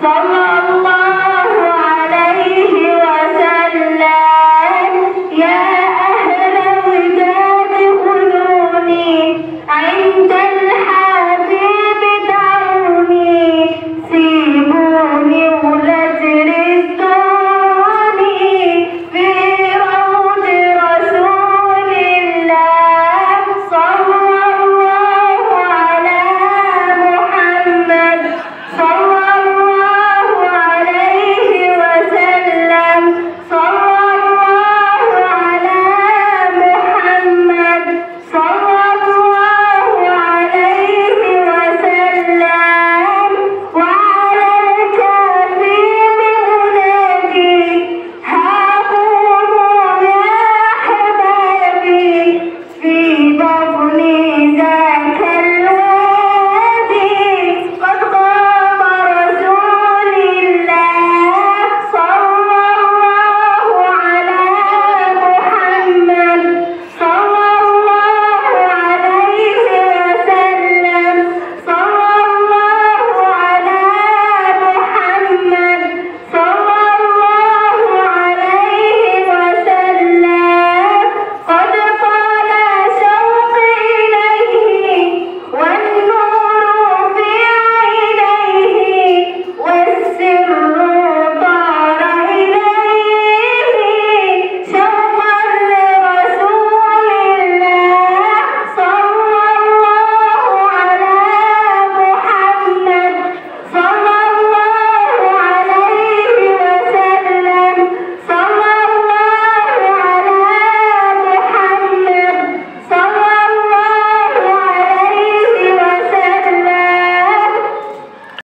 Follow